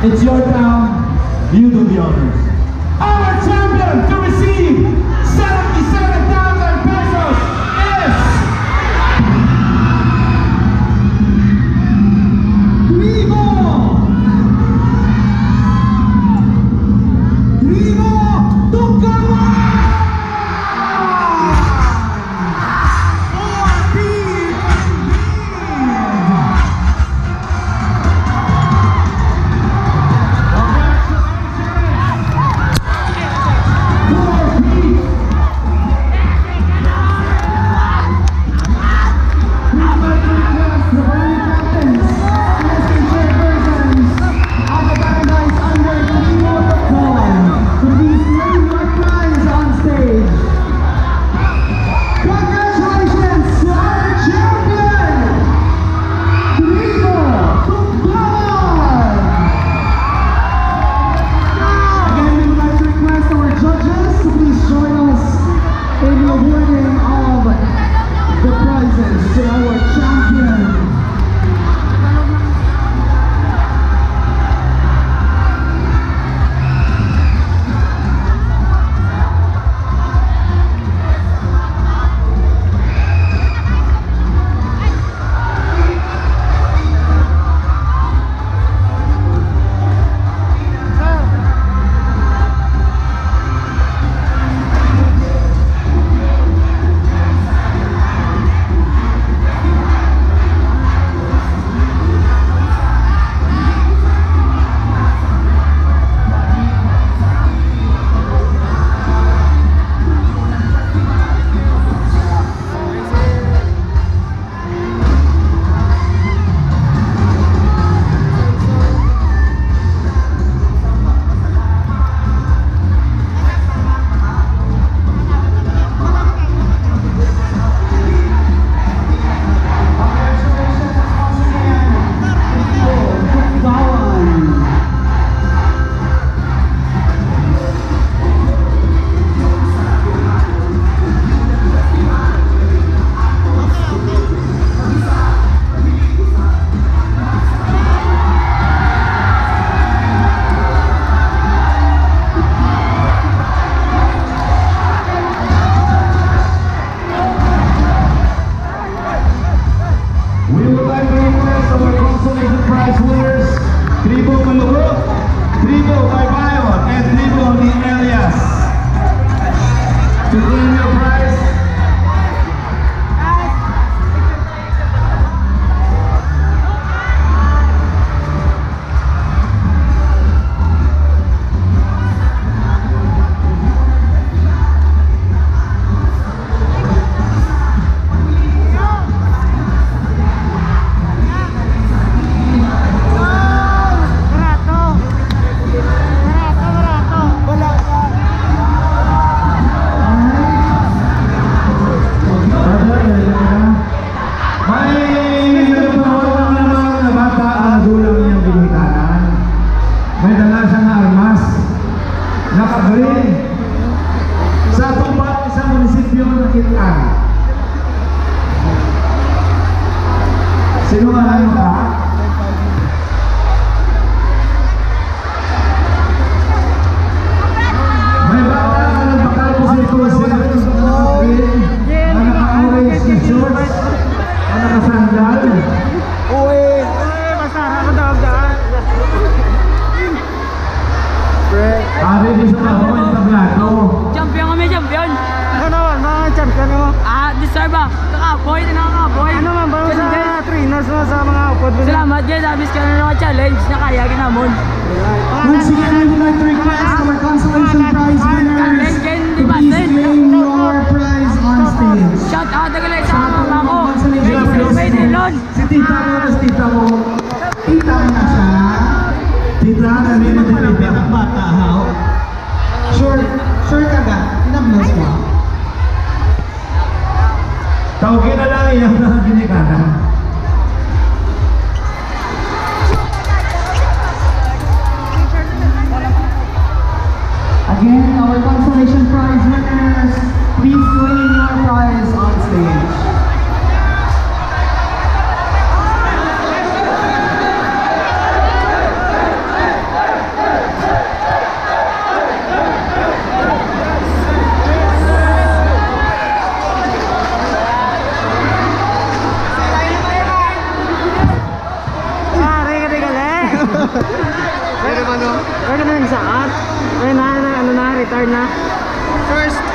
It's your town. You do the honors. Our champion to receive To claim your prize, ng Kitaan. Sino nga lang? Mga? Salamat guys, abis ka na ng challenge na kaya ginamon. Once again, I would like to request our consolation prize winners to please claim your prize on stage. Shout out na galay sa mama ko. Si tita mo, tas tita mo. Tita mo na siya. Tita, nandito na tita ng bata? Sure, sure ka ba? Inablos mo. Tawagin na lang iyan na ginikanan. Again, saat. Pwede na, na, ano na, return na. First.